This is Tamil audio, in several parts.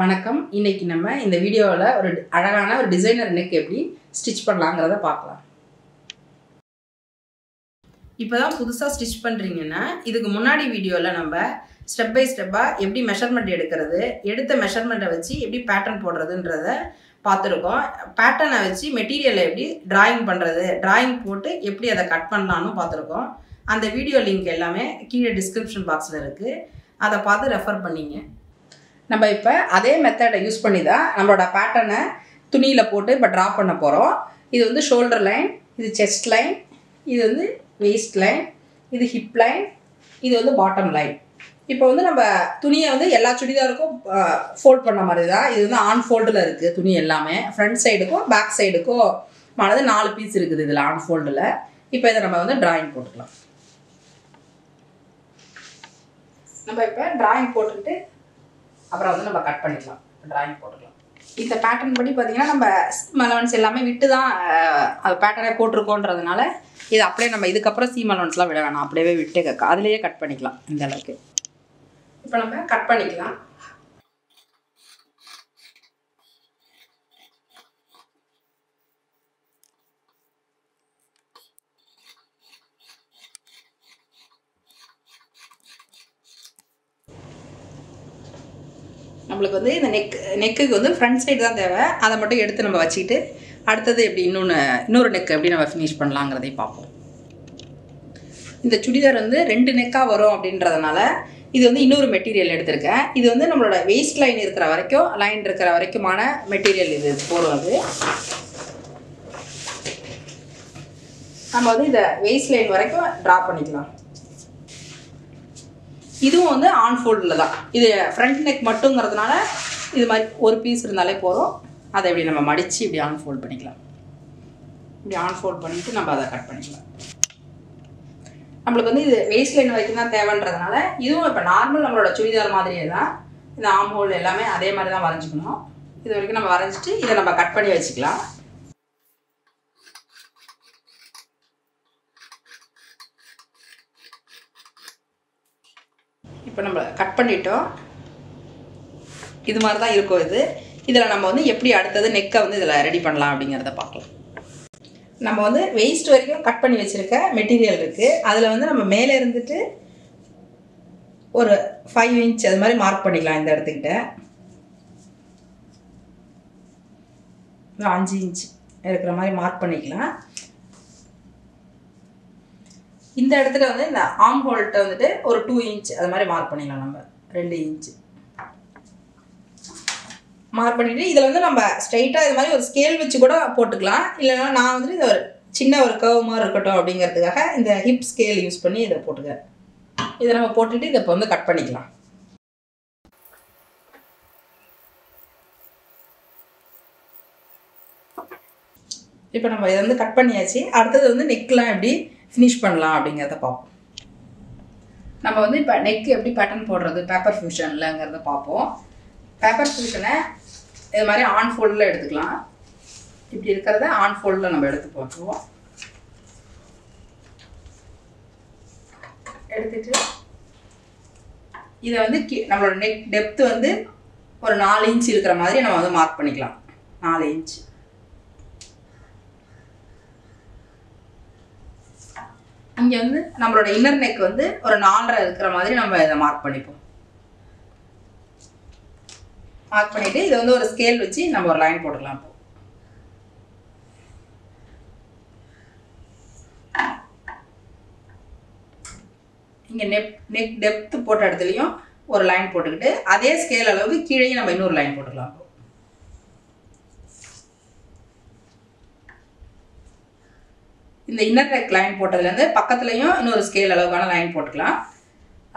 வணக்கம். இன்னைக்கு நம்ம இந்த வீடியோவில் ஒரு அழகான ஒரு டிசைனர் நெக் எப்படி ஸ்டிச் பண்ணலாங்கிறத பார்க்கலாம். இப்போ தான் புதுசாக ஸ்டிச் பண்ணுறீங்கன்னா இதுக்கு முன்னாடி வீடியோவில் நம்ம ஸ்டெப் பை ஸ்டெப்பாக எப்படி மெஷர்மெண்ட் எடுக்கிறது எடுத்த மெஷர்மெண்ட்டை வச்சு எப்படி பேட்டர்ன் போடுறதுன்றத பார்த்துருக்கோம். பேட்டர்னை வச்சு மெட்டீரியலை எப்படி ட்ராயிங் பண்ணுறது ட்ராயிங் போட்டு எப்படி அதை கட் பண்ணலான்னு பார்த்துருக்கோம். அந்த வீடியோ லிங்க் எல்லாமே கீழே டிஸ்கிரிப்ஷன் பாக்ஸில் இருக்குது அதை பார்த்து ரெஃபர் பண்ணிங்க. நம்ம இப்போ அதே மெத்தடை யூஸ் பண்ணி தான் நம்மளோட பேட்டர்னை துணியில் போட்டு இப்போ ட்ரா பண்ண போகிறோம் இது வந்து ஷோல்டர் லைன் இது செஸ்ட் லைன் இது வந்து வெயிஸ்ட் லைன் இது ஹிப் லைன் இது வந்து பாட்டம் லைன் இப்போ வந்து நம்ம துணியை வந்து எல்லா சுடிதாருக்கும் ஃபோல்ட் பண்ண மாதிரி தான் இது வந்து ஆன் ஃபோல்டில் இருக்குது துணி எல்லாமே. ஃப்ரண்ட் சைடுக்கும் பேக் சைடுக்கும் மானது நாலு பீஸ் இருக்குது இதில் ஆன் ஃபோல்டில் இப்போ இதை நம்ம வந்து ட்ராயிங் போட்டுக்கலாம். நம்ம இப்போ ட்ராயிங் போட்டுக்கிட்டு அப்புறம் வந்து நம்ம கட் பண்ணிக்கலாம். டிராயிங் போட்டுக்கலாம். இந்த பேட்டர்ன் படி பார்த்தீங்கன்னா நம்ம சீம் அலவன்ஸ் எல்லாமே விட்டு தான் அது பேட்டர்னே போட்டிருக்கோன்றதுனால இது அப்படியே நம்ம இதுக்கப்புறம் சீம் அலவன்ஸ்லாம் விட வேணாம். அப்படியே விட்டு அதுலேயே கட் பண்ணிக்கலாம் இந்த அளவுக்கு. இப்போ நம்ம கட் பண்ணிக்கலாம். நம்மளுக்கு வந்து இந்த நெக் நெக்குக்கு வந்து ஃப்ரண்ட் சைடு தான் தேவை. அதை மட்டும் எடுத்து நம்ம வச்சுக்கிட்டு அடுத்தது எப்படி இன்னொன்று இன்னொரு நெக் எப்படி நம்ம ஃபினிஷ் பண்ணலாங்கிறதையும் பார்ப்போம். இந்த சுடிதார் வந்து ரெண்டு நெக்காக வரும் அப்படின்றதுனால இது வந்து இன்னொரு மெட்டீரியல் எடுத்திருக்கேன். இது வந்து நம்மளோட வேஸ்ட் லைன் இருக்கிற வரைக்கும் லைன் இருக்கிற வரைக்குமான மெட்டீரியல் இது போடும் அது. நம்ம வந்து இந்த வேஸ்ட் லைன் வரைக்கும் ட்ரா பண்ணிக்கலாம். இதுவும் வந்து ஆன் ஃபோல்டில் தான். இது ஃப்ரண்ட் நெக் மட்டுங்கிறதுனால இது மாதிரி ஒரு பீஸ் இருந்தாலே போதும். அதை இப்படி நம்ம மடித்து இப்படி ஆன் ஃபோல்ட் பண்ணிக்கலாம். இப்படி ஆன் ஃபோல்ட் பண்ணிவிட்டு நம்ம அதை கட் பண்ணிக்கலாம். நம்மளுக்கு வந்து இது வேஸ்ட் லைன் வரைக்கும் தான் தேவைன்றதுனால இதுவும் இப்போ நார்மல் நம்மளோட சுடிதார் மாதிரியே தான். இந்த ஆம் ஹோல் எல்லாமே அதே மாதிரி தான் வரைஞ்சிக்கணும். இது வரைக்கும் நம்ம வரைஞ்சிட்டு இதை நம்ம கட் பண்ணி வச்சுக்கலாம். இப்போ நம்ம கட் பண்ணிட்டோம். இது மாதிரி தான் இருக்கும் இது. இதில் நம்ம வந்து எப்படி அடுத்தது நெக்கை வந்து இதில் ரெடி பண்ணலாம் அப்படிங்கிறத பார்க்கலாம். நம்ம வந்து வெயிஸ்ட் வரைக்கும் கட் பண்ணி வச்சுருக்க மெட்டீரியல் இருக்குது அதில் வந்து நம்ம மேலே இருந்துட்டு ஒரு ஃபைவ் இன்ச் அது மாதிரி மார்க் பண்ணிக்கலாம் இந்த இடத்துக்கிட்ட. ஒரு அஞ்சு இன்ச் இருக்கிற மாதிரி மார்க் பண்ணிக்கலாம். இந்த இடத்துல வந்து இந்த ஆம் ஹோல்ட்ட வந்துட்டு ஒரு டூ இன்ச் அது மாதிரி மார்க் பண்ணிடலாம் நம்ம. ரெண்டு இன்ச் மார்க் பண்ணிட்டு இதில் வந்து நம்ம ஸ்ட்ரைட்டாக இது மாதிரி ஒரு ஸ்கேல் வச்சு கூட போட்டுக்கலாம். இல்லைன்னா நான் வந்துட்டு இந்த ஒரு சின்ன ஒரு கர்வ் மாதிரி இருக்கட்டும் அப்படிங்கிறதுக்காக இந்த ஹிப் ஸ்கேல் யூஸ் பண்ணி இதை போட்டுக்க இதை நம்ம போட்டுட்டு இதை இப்போ வந்து கட் பண்ணிக்கலாம். இப்போ நம்ம இதை வந்து கட் பண்ணியாச்சு. அடுத்தது வந்து நெக்லாம் எப்படி ஃபினிஷ் பண்ணலாம் அப்படிங்கிறத பார்ப்போம். நம்ம வந்து இப்போ நெக் எப்படி பேட்டர்ன் போடுறது பேப்பர் ஃபியூஷன்லங்கிறத பார்ப்போம். பேப்பர் ஃபியூஷனை இது மாதிரி ஆன் ஃபோல்டில் எடுத்துக்கலாம். இப்படி இருக்கிறத ஆன் ஃபோல்டில் நம்ம எடுத்து போட்டுருவோம். எடுத்துட்டு இதை வந்து நம்மளோட நெக் டெப்த் வந்து ஒரு நாலு இன்ச் இருக்கிற மாதிரி நம்ம வந்து மார்க் பண்ணிக்கலாம். நாலு இன்ச் இங்கே வந்து நம்மளோட இன்னர் நெக் வந்து ஒரு நாலரை இருக்கிற மாதிரி நம்ம இதை மார்க் பண்ணிப்போம். மார்க் பண்ணிவிட்டு இதை வந்து ஒரு ஸ்கேல் வச்சு நம்ம ஒரு லைன் போட்டுக்கலாம் இப்போ. இங்கே நெப் நெக் டெப்த்து போட்ட இடத்துலையும் ஒரு லைன் போட்டுக்கிட்டு அதே ஸ்கேல் அளவுக்கு கீழேயும் நம்ம இன்னொரு லைன் போட்டுக்கலாம் இந்த இன்னர் நெக் லைன் போட்டதுலேருந்து பக்கத்துலேயும் இன்னொரு ஸ்கேல் அளவுக்கான லைன் போட்டுக்கலாம்.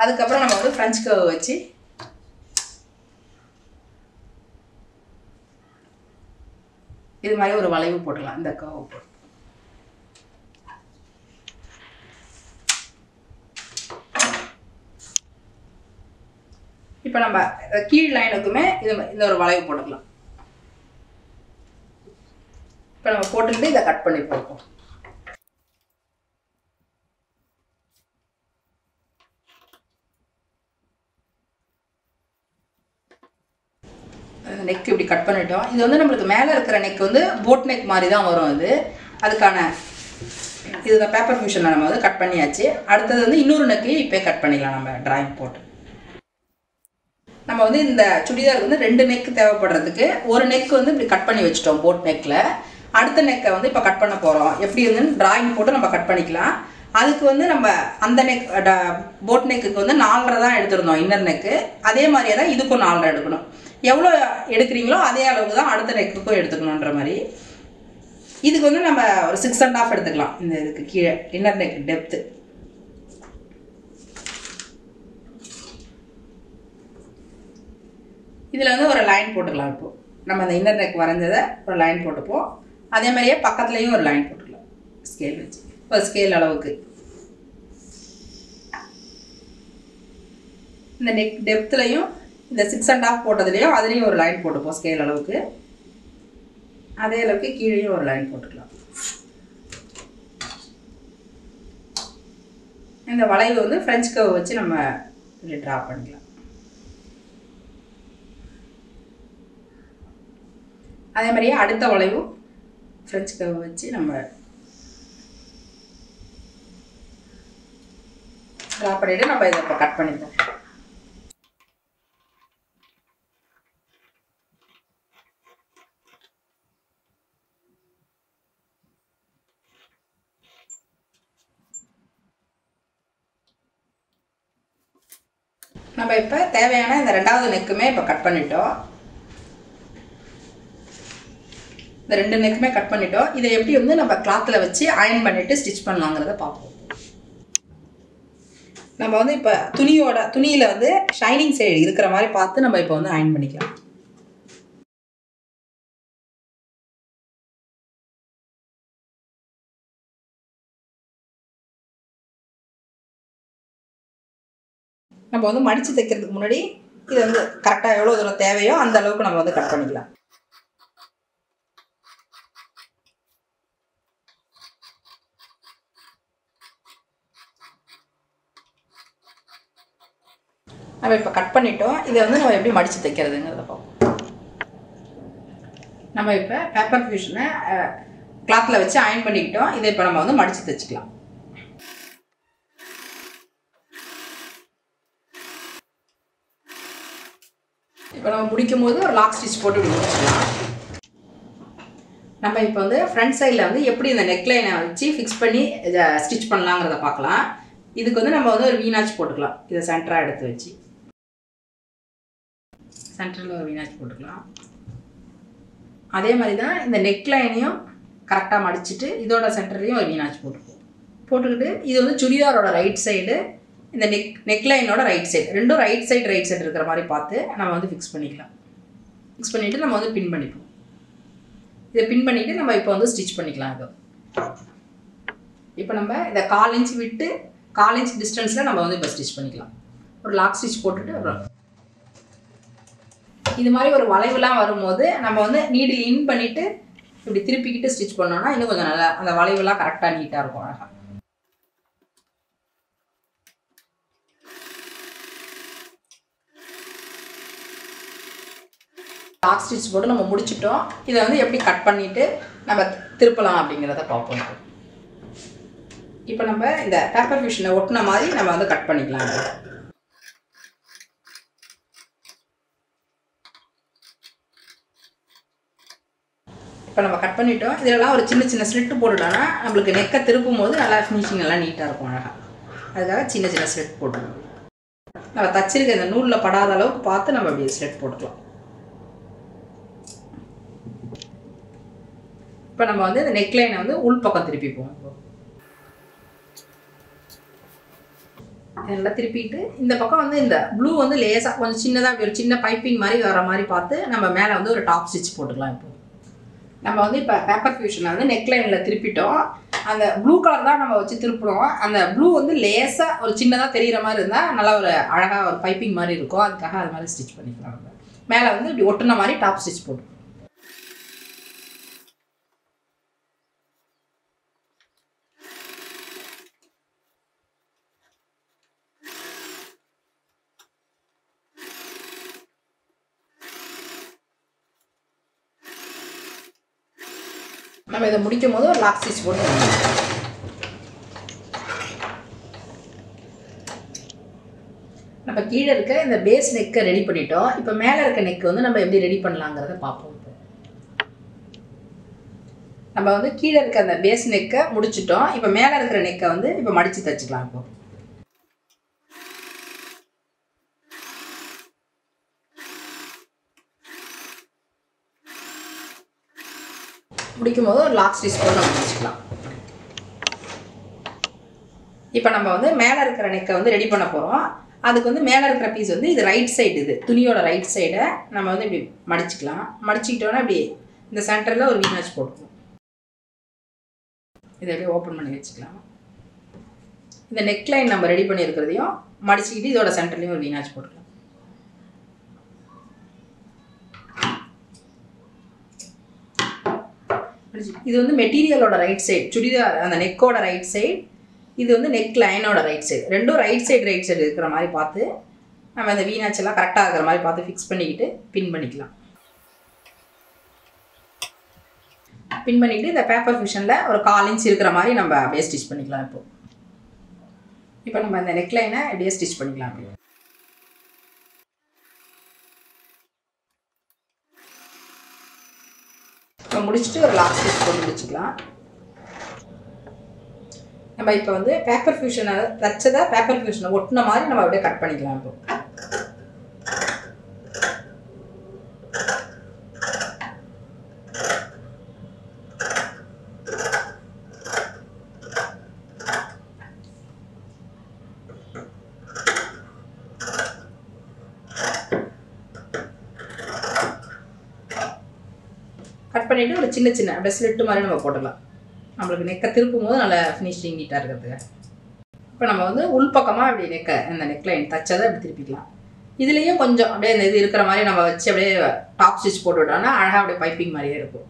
அதுக்கப்புறம் நம்ம வந்து ஃப்ரெஞ்ச் கர்வ் வச்சு இது மாதிரி ஒரு வளைவு போட்டுக்கலாம். இந்த கர்வ் போட்டு. இப்போ நம்ம கீழ் லைனுக்குமே இது இந்த ஒரு வளைவு போட்டுக்கலாம். இப்போ நம்ம போட்டுக்கிட்டு இதை கட் பண்ணி போட்டுப்போம். நெக் இப்படி கட் பண்ணிட்டோம். இது வந்து நம்மளுக்கு மேலே இருக்கிற நெக் வந்து போட் நெக் மாதிரி தான் வரும் அது அதுக்கான இதுதான் பேப்பர் ஃபியூஷனில் நம்ம வந்து கட் பண்ணியாச்சு. அடுத்தது வந்து இன்னொரு நெக்கையும் இப்போ கட் பண்ணிக்கலாம் நம்ம டிராயிங் போட்டு. நம்ம வந்து இந்த சுடிதார் வந்து ரெண்டு நெக் தேவைப்படுறதுக்கு ஒரு நெக் வந்து இப்படி கட் பண்ணி வச்சுட்டோம் போட் நெக்கில் அடுத்த நெக்கை வந்து இப்போ கட் பண்ண போகிறோம் எப்படி இருந்துன்னு டிராயிங் போட்டு நம்ம கட் பண்ணிக்கலாம். அதுக்கு வந்து நம்ம அந்த நெக் போட் நெக்குக்கு வந்து நாலரை தான் எடுத்திருந்தோம் இன்னர் நெக்கு அதே மாதிரியே தான் இதுக்கும் நாலரை எடுக்கணும். எவ்வளோ எடுக்கிறீங்களோ அதே அளவுக்கு தான் அடுத்த நெக்குக்கும் எடுத்துக்கணுன்ற மாதிரி. இதுக்கு வந்து நம்ம ஒரு சிக்ஸ் அண்ட் ஆஃப் எடுத்துக்கலாம். இந்த இதுக்கு கீழே. இன்னர் நெக் டெப்த்து இதில் வந்து ஒரு லைன் போட்டுக்கலாம் இப்போ. நம்ம அந்த இன்னர் நெக் வரைஞ்சதை ஒரு லைன் போட்டுப்போம். அதே மாதிரியே பக்கத்துலேயும் ஒரு லைன் போட்டுக்கலாம். ஸ்கேல் வச்சு. இப்போ ஸ்கேல் அளவுக்கு. இந்த நெக் டெப்த்லையும் இந்த சிக்ஸ் அண்ட் ஆஃப் போட்டதுலேயோ அதுலேயும் ஒரு லைன் போட்டுப்போம் ஸ்கேல் அளவுக்கு. அதே அளவுக்கு கீழேயும் ஒரு லைன் போட்டுக்கலாம். இந்த வளைவு வந்து ஃப்ரெஞ்ச் கவ் வச்சு நம்ம இப்படி ட்ரா பண்ணிக்கலாம். அதே மாதிரியே அடுத்த வளைவும் ஃப்ரெஞ்ச் கவ் வச்சு நம்ம ட்ரா பண்ணிவிட்டு நம்ம இதை இப்போ கட் பண்ணிப்போம். நம்ம இப்போ தேவையான இந்த ரெண்டாவது நெக்குமே இப்போ கட் பண்ணிட்டோம். இந்த ரெண்டு நெக்குமே கட் பண்ணிட்டோம். இதை எப்படி வந்து நம்ம கிளாத்தில் வச்சு அயன் பண்ணிவிட்டு ஸ்டிச் பண்ணலாங்கிறத பார்ப்போம். நம்ம வந்து இப்போ துணியோட துணியில் வந்து ஷைனிங் சைடு இருக்கிற மாதிரி பார்த்து நம்ம இப்போ வந்து அயன் பண்ணிக்கலாம். நம்ம வந்து மடித்து தைக்கிறதுக்கு முன்னாடி இது வந்து கரெக்டாக எவ்வளோ தூரம் தேவையோ அந்த அளவுக்கு நம்ம வந்து கட் பண்ணிக்கலாம். நம்ம இப்போ கட் பண்ணிட்டோம். இதை வந்து நம்ம எப்படி மடித்து தைக்கிறதுங்கிறத பார்ப்போம். நம்ம இப்போ பேப்பர் ஃபியூஷனை கிளாத்தில் வச்சு அயன் பண்ணிக்கிட்டோம். இதை இப்போ நம்ம வந்து மடித்து தைச்சிக்கலாம். இப்போ நம்ம முடிக்கும் போது ஒரு லாக் ஸ்டிச் போட்டு இப்படி நம்ம இப்போ வந்து ஃப்ரண்ட் சைடில் வந்து எப்படி இந்த நெக்லைனை வச்சு ஃபிக்ஸ் பண்ணி இதை ஸ்டிச் பண்ணலாங்கிறத பார்க்கலாம். இதுக்கு வந்து நம்ம வந்து ஒரு வீனாச் போட்டுக்கலாம். இதை சென்டராக எடுத்து வச்சு. சென்டரில் ஒரு வீனாச் போட்டுக்கலாம். அதே மாதிரி தான் இந்த நெக்லைனையும் கரெக்டாக மடிச்சுட்டு இதோட சென்டர்லையும் ஒரு வீனாச் போட்டுக்குவோம். போட்டுக்கிட்டு இது வந்து சுடிதாரோட ரைட் சைடு இந்த நெக் நெக்லைனோட ரைட் சைடு ரெண்டும் ரைட் சைடு ரைட் சைடு இருக்கிற மாதிரி பார்த்து நம்ம வந்து ஃபிக்ஸ் பண்ணிக்கலாம். ஃபிக்ஸ் பண்ணிவிட்டு நம்ம வந்து பின் பண்ணிப்போம். இதை பின் பண்ணிவிட்டு நம்ம இப்போ வந்து ஸ்டிச் பண்ணிக்கலாம் இது. இப்போ நம்ம இதை கால் இன்ச் விட்டு கால் இன்ச் டிஸ்டன்ஸில் நம்ம வந்து இப்போ ஸ்டிச் பண்ணிக்கலாம். ஒரு லாக் ஸ்டிச் போட்டுட்டு அப்புறம். இது மாதிரி ஒரு வளைவுலாம் வரும்போது நம்ம வந்து நீடில் இன் பண்ணிவிட்டு இப்படி திருப்பிக்கிட்டு ஸ்டிச் பண்ணோன்னா இன்னும் கொஞ்சம் நல்லா அந்த வளைவுலாம் கரெக்டாக நீட்டாக இருக்கும் அழகாக லாக் ஸ்டிச் போட்டு நம்ம முடிச்சிட்டோம். இதை வந்து எப்படி கட் பண்ணிவிட்டு நம்ம திருப்பலாம் அப்படிங்கிறத பார்ப்போம். இப்போ நம்ம இந்த பேப்பர் ஃபியூஷனை ஒட்டின மாதிரி நம்ம வந்து கட் பண்ணிக்கலாம். இப்போ நம்ம கட் பண்ணிட்டோம். இதெல்லாம் ஒரு சின்ன சின்ன ஸ்லிட்டு போட்டுட்டோம்னா நம்மளுக்கு நெக்கை திருப்பும் போது நல்லா ஃபினிஷிங் எல்லாம் நீட்டாக இருக்கும் அழகாக அதுக்காக சின்ன சின்ன ஸ்லிட் போட்டுக்கணும் நம்ம தச்சிருக்க இந்த நூலில் படாத அளவுக்கு பார்த்து நம்ம அப்படியே ஸ்லிட் போட்டுக்கலாம். இப்போ நம்ம வந்து இந்த நெக்லைனை வந்து உள் பக்கம் திருப்பிப்போம் நல்லா திருப்பிட்டு இந்த பக்கம் வந்து இந்த ப்ளூ வந்து லேசாக கொஞ்சம் சின்னதாக ஒரு சின்ன பைப்பிங் மாதிரி வர மாதிரி பார்த்து நம்ம மேலே வந்து ஒரு டாப் ஸ்டிச் போட்டுக்கலாம் இப்போ. நம்ம வந்து இப்போ பேப்பர் ஃபியூஷனில் வந்து நெக்லைனில் திருப்பிட்டோம். அந்த ப்ளூ கலர் தான் நம்ம வச்சு திருப்பினோம். அந்த ப்ளூ வந்து லேசாக ஒரு சின்னதாக தெரிகிற மாதிரி இருந்தால் நல்லா ஒரு அழகாக ஒரு பைப்பிங் மாதிரி இருக்கும். அதுக்காக அது மாதிரி ஸ்டிச் பண்ணிக்கலாம் மேலே வந்து இப்படி ஒட்டுன மாதிரி டாப் ஸ்டிச் போட்டு நம்ம இதை முடிக்கும் போது ஒரு லாக் ஸ்டிச் போட்டு நம்ம கீழே இருக்க இந்த பேஸ் நெக்கை ரெடி பண்ணிட்டோம். இப்போ மேலே இருக்க நெக் வந்து நம்ம எப்படி ரெடி பண்ணலாங்கிறத பார்ப்போம். இப்போ நம்ம வந்து கீழே இருக்க அந்த பேஸ் நெக்கை முடிச்சிட்டோம். இப்போ மேலே இருக்கிற நெக்கை வந்து இப்போ மடித்து தைச்சிக்கலாம் இப்போ. முடிக்கும் போது ஒரு லாஸ்ட் டீஸ்பூன் நம்ம வச்சுக்கலாம். இப்போ நம்ம வந்து மேலே இருக்கிற நெக்கை வந்து ரெடி பண்ண போகிறோம் அதுக்கு வந்து மேலே இருக்கிற பீஸ் வந்து இது ரைட் சைடு இது துணியோட ரைட் சைடை நம்ம வந்து இப்படி மடிச்சுக்கலாம். மடிச்சுக்கிட்டோன்னா இப்படி இந்த சென்டரில் ஒரு வீணாச்சு போட்டுருவோம் இதை அப்படியே ஓப்பன் பண்ணி வச்சுக்கலாம். இந்த நெக்லைன் நம்ம ரெடி பண்ணியிருக்கிறதையும் மடிச்சுக்கிட்டு இதோட சென்டர்லேயும் ஒரு வீணாச்சு போட்டுக்கலாம். இது வந்து மெட்டீரியலோட ரைட் சைடு சுடிதார் அந்த நெக்கோட ரைட் சைடு இது வந்து நெக் லைனோட ரைட் சைடு ரெண்டும் ரைட் சைடு ரைட் சைடு இருக்கிற மாதிரி பார்த்து நம்ம அந்த வீணாச்செல்லாம் கரெக்டாக இருக்கிற மாதிரி பார்த்து ஃபிக்ஸ் பண்ணிக்கிட்டு பின் பண்ணிக்கலாம். பின் பண்ணிக்கிட்டு இந்த பேப்பர் ஃபிஷனில் ஒரு கால் இன்ச் இருக்கிற மாதிரி நம்ம அப்படியே ஸ்டிச் பண்ணிக்கலாம் இப்போது இப்போ நம்ம இந்த நெக் லைனை அப்படியே ஸ்டிச் பண்ணிக்கலாம். அப்படியே இப்போ முடிச்சுட்டு ஒரு லாஸ்ட் ஸ்டிச் போட்டு முடிச்சுக்கலாம். நம்ம இப்போ வந்து பேப்பர் ஃபியூஷனை தச்சதை பேப்பர் ஃபியூஷனை ஒட்டின மாதிரி நம்ம அப்படியே கட் பண்ணிக்கலாம் இப்போ. கட் பண்ணிவிட்டு ஒரு சின்ன சின்ன அப்படியே ஸ்லிட்டு மாதிரி நம்ம போட்டுடலாம் நம்மளுக்கு நெக்கை திருப்பும் போது நல்லா ஃபினிஷிங் நீட்டாக இருக்கிறதுக்கு. இப்போ நம்ம வந்து உள்பக்கமாக அப்படி நெக்கை இந்த நெக்லைன் தச்சதை அப்படி திருப்பிக்கலாம். இதுலேயும் கொஞ்சம் அப்படியே இந்த இது இருக்கிற மாதிரி நம்ம வச்சு அப்படியே டாப் ஸ்டிச் போட்டு விட்டோம்னா அழகாக அப்படியே பைப்பிங் மாதிரியே இருக்கும்.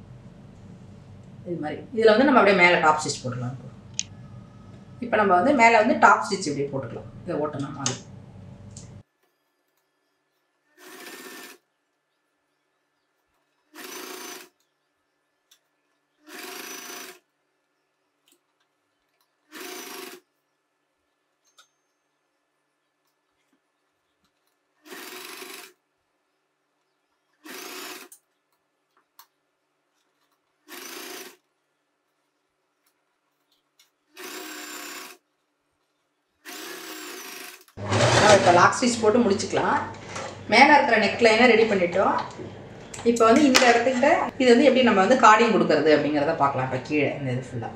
இது மாதிரி. இதில் வந்து நம்ம அப்படியே மேலே டாப் ஸ்டிச் போட்டுக்கலாம். இப்போ இப்போ நம்ம வந்து மேலே வந்து டாப் ஸ்டிச் இப்படி போட்டுக்கலாம். இதை ஓட்டணும் மாதிரி இப்போ லாக் ஸ்டிச் போட்டு முடிச்சுக்கலாம். மேலே இருக்கிற நெக் லைனை ரெடி பண்ணிட்டோம். இப்போ வந்து இந்த இடத்துக்கிட்ட இது வந்து எப்படி நம்ம வந்து கார்டிங் கொடுக்கறது அப்படிங்கிறத பார்க்கலாம். இப்போ கீழே இந்த இது ஃபுல்லாக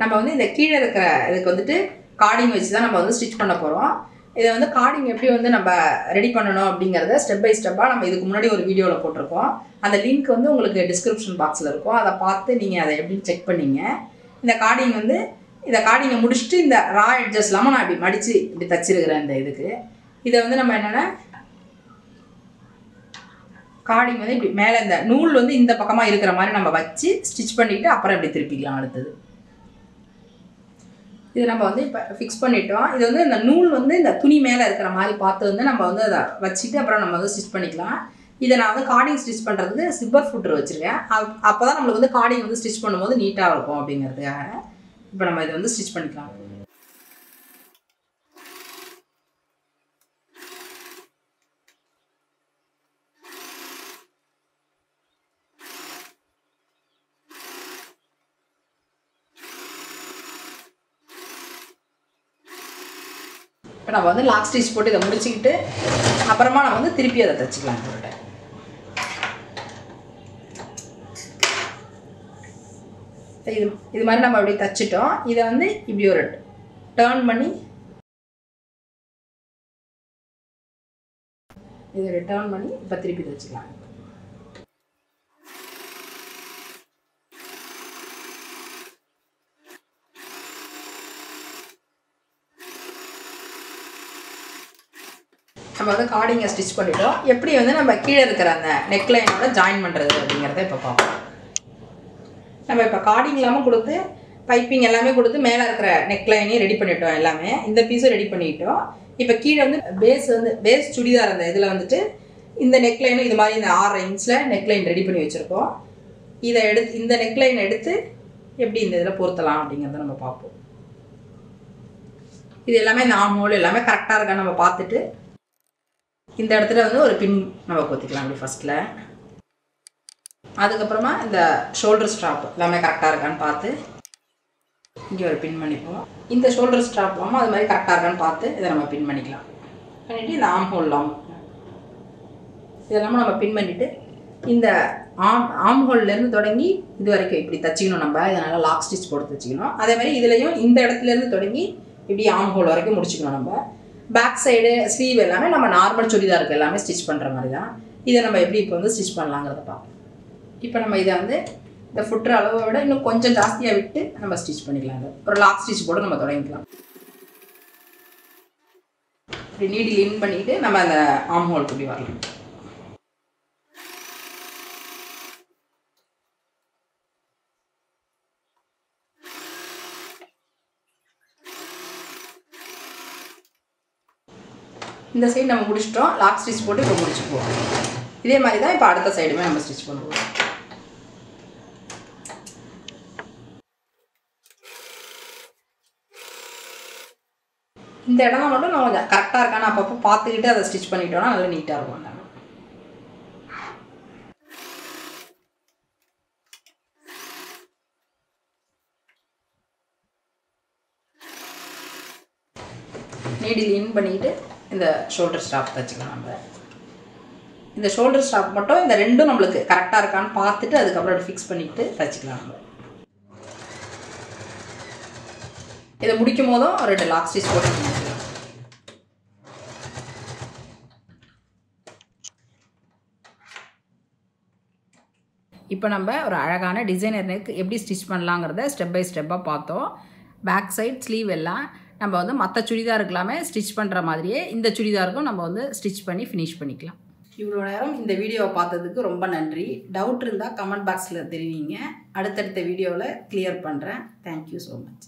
நம்ம வந்து இந்த கீழே இருக்கிற இதுக்கு வந்துட்டு கார்டிங் வச்சு தான் நம்ம வந்து ஸ்டிச் பண்ண போகிறோம் இதை வந்து கார்டிங் எப்படி வந்து நம்ம ரெடி பண்ணணும் அப்படிங்கிறத ஸ்டெப் பை ஸ்டெப்பாக நம்ம இதுக்கு முன்னாடி ஒரு வீடியோவில் போட்டிருக்கோம். அந்த லிங்க் வந்து உங்களுக்கு டிஸ்கிரிப்ஷன் பாக்ஸில் இருக்கும். அதை பார்த்து நீங்கள் அதை எப்படின்னு செக் பண்ணீங்க. இந்த கார்டிங் வந்து இதை காடிங்க முடிச்சுட்டு இந்த ரா எட்ஜஸ் இல்லாமல் நான் இப்படி மடித்து இப்படி தச்சிருக்கிறேன் இந்த இதுக்கு. இதை வந்து நம்ம என்னென்னா காடிங் வந்து இப்படி மேலே இந்த நூல் வந்து இந்த பக்கமாக இருக்கிற மாதிரி நம்ம வச்சு ஸ்டிச் பண்ணிவிட்டு அப்புறம் இப்படி திருப்பிக்கலாம் அடுத்தது. இது நம்ம வந்து இப்போ ஃபிக்ஸ் பண்ணிட்டோம். இது வந்து இந்த நூல் வந்து இந்த துணி மேலே இருக்கிற மாதிரி பார்த்து வந்து நம்ம வந்து அதை வச்சுட்டு அப்புறம் நம்ம வந்து ஸ்டிச் பண்ணிக்கலாம். இதை நான் வந்து கார்டிங் ஸ்டிச் பண்ணுறதுக்கு சிப்பர் ஃபுட்ரு வச்சுருக்கேன். அப்போ தான் நம்மளுக்கு வந்து கார்டிங் வந்து ஸ்டிச் பண்ணும்போது நீட்டாக இருக்கும் அப்படிங்கிறதுக்காக. இப்போ நம்ம இதை வந்து ஸ்டிச் பண்ணிக்கலாம். இப்போ நம்ம வந்து லாக் ஸ்டிச் போட்டு இதை முடிச்சுக்கிட்டு அப்புறமா நம்ம வந்து திருப்பி அதை தைச்சிக்கலாம் உங்கள்கிட்ட இது இது மாதிரி நம்ம அப்படி தைச்சிட்டோம். இதை வந்து இப்படி ஒரு டேர்ன் பண்ணி இதை டேர்ன் பண்ணி இப்போ திருப்பி தச்சுக்கலாம் நம்ம வந்து கார்டிங்கை ஸ்டிச் பண்ணிட்டோம். எப்படி வந்து நம்ம கீழே இருக்கிற அந்த நெக்லைனோட ஜாயின் பண்ணுறது அப்படிங்கிறத இப்போ பார்ப்போம். நம்ம இப்போ கார்டிங் இல்லாமல் கொடுத்து பைப்பிங் எல்லாமே கொடுத்து மேலே இருக்கிற நெக்லைனையும் ரெடி பண்ணிட்டோம் எல்லாமே. இந்த பீஸும் ரெடி பண்ணிட்டோம். இப்போ கீழே வந்து பேஸ் வந்து பேஸ் சுடிதார் அந்த இதில் வந்துட்டு இந்த நெக்லைனும் இது மாதிரி இந்த ஆறு இன்ச்சில் நெக்லைன் ரெடி பண்ணி வச்சுருக்கோம். இதை எடுத்து இந்த நெக்லைன் எடுத்து எப்படி இந்த இதில் பொருத்தலாம் அப்படிங்கிறத நம்ம பார்ப்போம். இது எல்லாமே இந்த எல்லாமே கரெக்டாக இருக்கா நம்ம பார்த்துட்டு இந்த இடத்துல வந்து ஒரு பின் நம்ம கொத்திக்கலாம் அப்படி ஃபஸ்ட்டில் அதுக்கப்புறமா இந்த ஷோல்டர் ஸ்ட்ராப் எல்லாமே கரெக்டாக இருக்கான்னு பார்த்து இங்கே ஒரு பின் பண்ணிப்போம். இந்த ஷோல்டர் ஸ்ட்ராப் இல்லாமல் அது மாதிரி கரெக்டாக இருக்கான்னு பார்த்து இதை நம்ம பின் பண்ணிக்கலாம். பண்ணிவிட்டு இந்த ஆம் ஹோல்லாம் இதெல்லாமே நம்ம பின் பண்ணிவிட்டு இந்த ஆம் ஆம் ஹோல்லேருந்து தொடங்கி இது வரைக்கும் இப்படி தச்சிக்கணும் நம்ம. இதனால் லாக் ஸ்டிச் போட்டு தச்சிக்கணும். அதே மாதிரி இதுலேயும் இந்த இடத்துலேருந்து தொடங்கி இப்படி ஆம் ஹோல் வரைக்கும் முடிச்சுக்கணும் நம்ம. பேக் சைடு ஸ்லீவ் எல்லாமே நம்ம நார்மல் சுடிதாருக்கு எல்லாமே ஸ்டிச் பண்ணுற மாதிரி தான் இதை நம்ம எப்படி இப்போ வந்து ஸ்டிச் பண்ணலாங்கிறத பார்ப்போம். இப்போ நம்ம இதை வந்து இந்த ஃபுட்ரு அளவை விட இன்னும் கொஞ்சம் ஜாஸ்தியாக விட்டு நம்ம ஸ்டிச் பண்ணிக்கலாம் இதை. ஒரு லாக் ஸ்டிச் போட்டு நம்ம தொடங்கிக்கலாம். இப்படி நீடில் இன் பண்ணிட்டு நம்ம அந்த ஆம் ஹோல் இப்படி வரலாம். இந்த சைடு நம்ம முடிச்சிட்டோம். லாக் ஸ்டிச் போட்டு இப்போ முடிச்சுக்குவோம். இதே மாதிரி தான் இப்போ அடுத்த சைடுமே நம்ம ஸ்டிச் பண்ணுவோம். இந்த இடம்லாம் மட்டும் நம்ம கொஞ்சம் கரெக்டாக இருக்கான்னு அப்பப்போ பார்த்துக்கிட்டு அதை ஸ்டிச் பண்ணிட்டோம்னா நல்லா நீட்டாக இருக்கும் அந்த நீடில் இன் பண்ணிட்டு இந்த ஷோல்டர் ஸ்டாப் தச்சுக்கலாம் நம்ம. இந்த ஷோல்டர் ஸ்டாப் மட்டும் இந்த ரெண்டும் நம்மளுக்கு கரெக்டாக இருக்கான்னு பார்த்துட்டு அதுக்கப்புறம் ஃபிக்ஸ் பண்ணிக்கிட்டு தச்சுக்கலாம் நம்ம. இதை முடிக்கும் போதும் ரெண்டு லாக் ஸ்டிச் போட்டு இப்போ நம்ம ஒரு அழகான டிசைனர் நெக் எப்படி ஸ்டிச் பண்ணலாங்கிறத ஸ்டெப் பை ஸ்டெப்பாக பார்த்தோம். பேக் சைட் ஸ்லீவ் எல்லாம் நம்ம வந்து மற்ற சுடிதாருக்கெல்லாமே ஸ்டிச் பண்ணுற மாதிரியே இந்த சுடிதாருக்கும் நம்ம வந்து ஸ்டிச் பண்ணி ஃபினிஷ் பண்ணிக்கலாம். இவ்வளோ நேரம் இந்த வீடியோவை பார்த்ததுக்கு ரொம்ப நன்றி. டவுட் இருந்தால் கமெண்ட் பாக்ஸில் தெரிவிங்க. அடுத்தடுத்த வீடியோவில் கிளியர் பண்ணுறேன் தேங்க்யூ ஸோ மச்